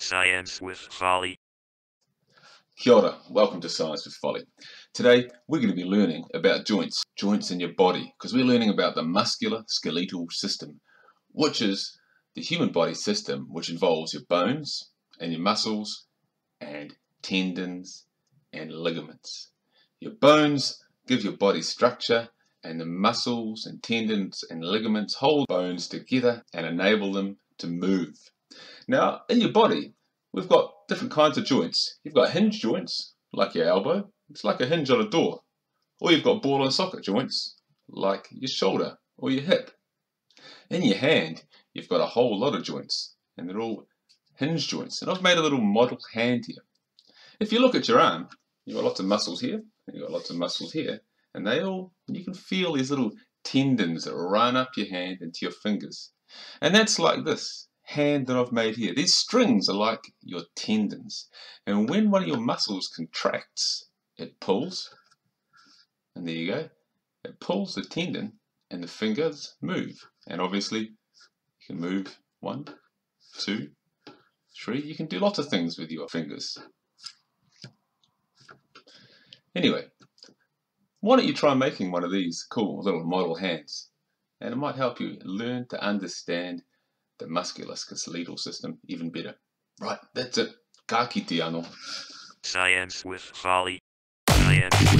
Science with Folly. Kia ora, welcome to Science with Folly. Today we're going to be learning about joints, joints in your body, because we're learning about the muscular skeletal system, which is the human body system which involves your bones and your muscles and tendons and ligaments. Your bones give your body structure and the muscles and tendons and ligaments hold bones together and enable them to move. Now, in your body, we've got different kinds of joints. You've got hinge joints, like your elbow. It's like a hinge on a door. Or you've got ball and socket joints, like your shoulder or your hip. In your hand, you've got a whole lot of joints, and they're all hinge joints. And I've made a little model hand here. If you look at your arm, you've got lots of muscles here, and you've got lots of muscles here, and they all, you can feel these little tendons that run up your hand into your fingers. And that's like this hand that I've made here. These strings are like your tendons. And when one of your muscles contracts, it pulls. And there you go. It pulls the tendon and the fingers move. And obviously, you can move one, two, three. You can do lots of things with your fingers. Anyway, why don't you try making one of these cool little model hands? And it might help you learn to understand the musculoskeletal system even better. Right, that's it. Kakitiano. Science with Folly. Science